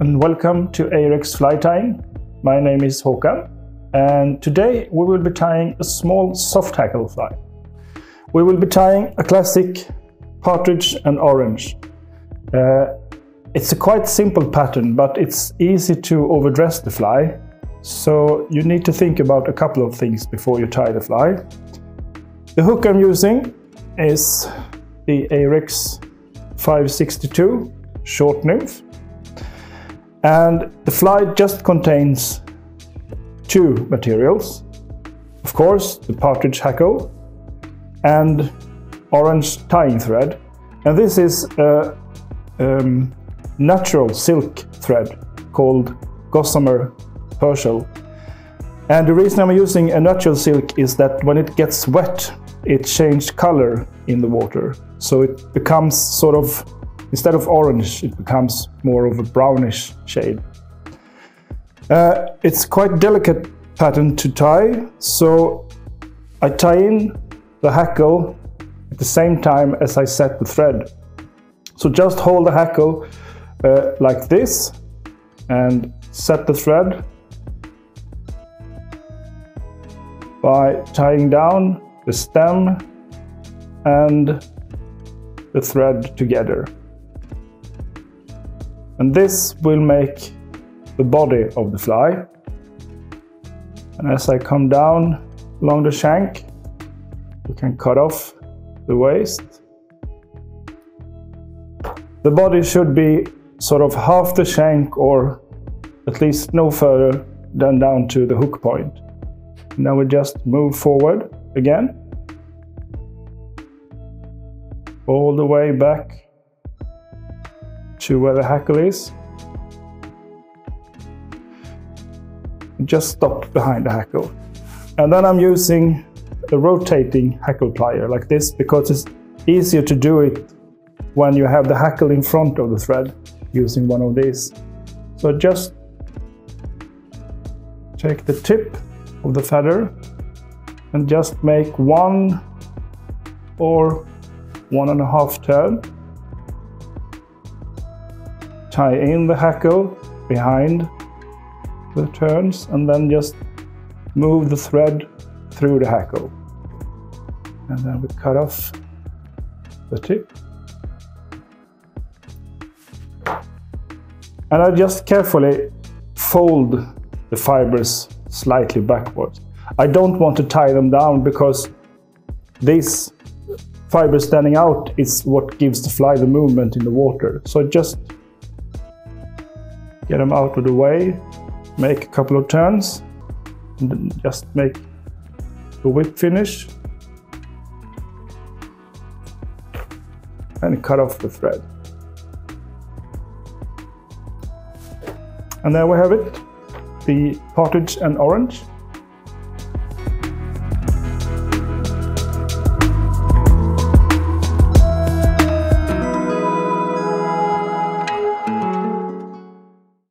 and welcome to Ahrex Fly Tying. My name is Håkan and today we will be tying a small soft hackle fly. We will be tying a classic partridge and orange. Uh, it's a quite simple pattern but it's easy to overdress the fly so you need to think about a couple of things before you tie the fly. The hook I'm using is the Ahrex 562 short nymph. And the fly just contains two materials. Of course, the partridge hackle and orange tying thread. And this is a um, natural silk thread called gossamer Pearsall. And the reason I'm using a natural silk is that when it gets wet, it changes color in the water. So it becomes sort of, instead of orange, it becomes more of a brownish shade. Uh, it's quite delicate pattern to tie, so I tie in the hackle at the same time as I set the thread. So just hold the hackle uh, like this and set the thread by tying down the stem and the thread together. And this will make the body of the fly. And as I come down along the shank, we can cut off the waste. The body should be sort of half the shank or at least no further than down to the hook point. Now we just move forward again. All the way back to where the hackle is. Just stop behind the hackle. And then I'm using a rotating hackle plier like this because it's easier to do it when you have the hackle in front of the thread using one of these. So just take the tip of the feather and just make one or one and a half turn. Tie in the hackle behind the turns and then just move the thread through the hackle. And then we cut off the tip. And I just carefully fold the fibers slightly backwards. I don't want to tie them down because this fiber standing out is what gives the fly the movement in the water. So just get them out of the way, make a couple of turns, and just make the whip finish. And cut off the thread. And there we have it the partridge and orange.